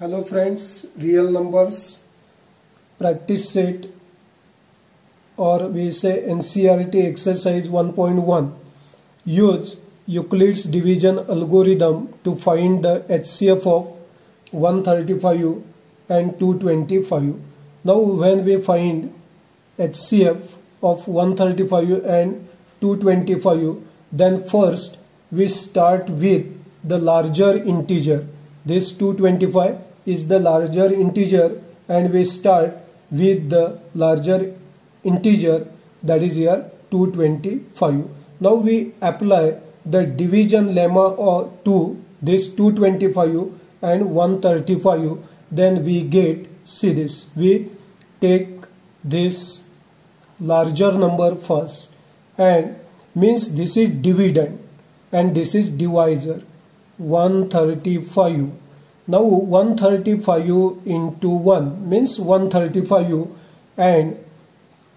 Hello friends, real numbers practice set or we say NCERT exercise 1.1 use Euclid's division algorithm to find the HCF of 135 and 225. Now when we find HCF of 135 and 225 then first we start with the larger integer this 225 is the larger integer and we start with the larger integer that is here 225 now we apply the division lemma or to this 225 and 135 then we get see this we take this larger number first. And means this is dividend and this is divisor 135 now 135 into 1 means 135 and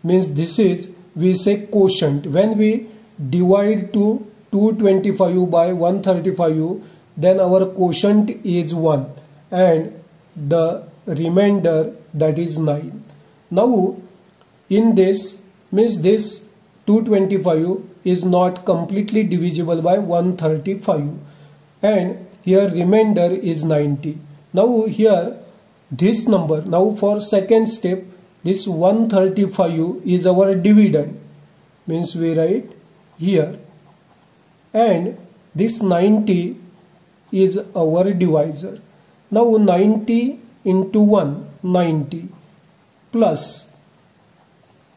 means this is we say quotient. When we divide to 225 by 135 then our quotient is 1 and the remainder that is 9. Now in this means this 225 is not completely divisible by 135 and here remainder is 90 now here this number now for second step this 135 is our dividend. Means we write here. And this 90 is our divisor. Now 90 into 1 90 plus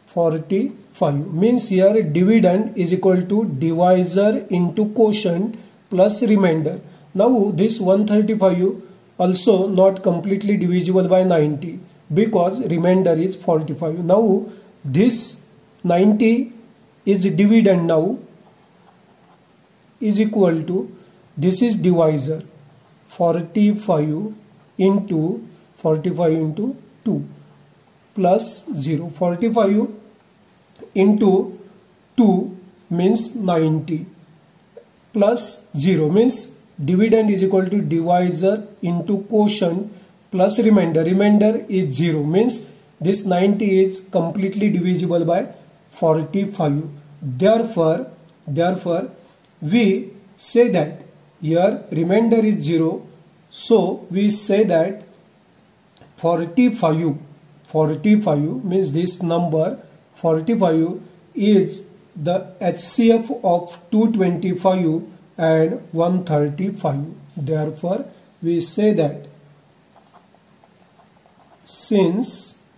45 means here dividend is equal to divisor into quotient plus remainder now this 135 also not completely divisible by 90 because remainder is 45. Now this 90 is dividend now is equal to this is divisor 45 into 45 into 2 plus 0 45 into 2 means 90 plus 0 means dividend is equal to divisor into quotient plus remainder. Remainder is 0 means this 90 is completely divisible by 45 therefore therefore we say that here remainder is 0 so we say that 45 45 means this number 45 is the HCF of 225 and 135 therefore we say that since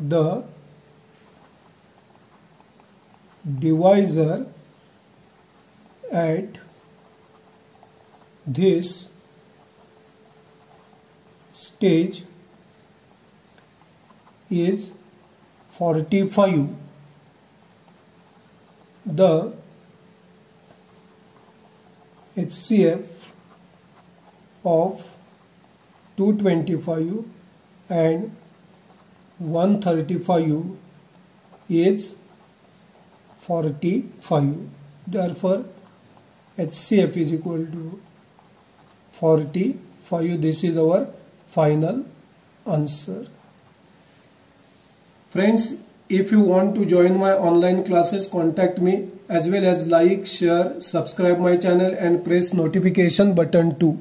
the divisor at this stage is 45 the HCF of 225 and 135 is 45 therefore HCF is equal to 45 this is our final answer. Friends if you want to join my online classes, contact me as well as like, share, subscribe my channel and press notification button too.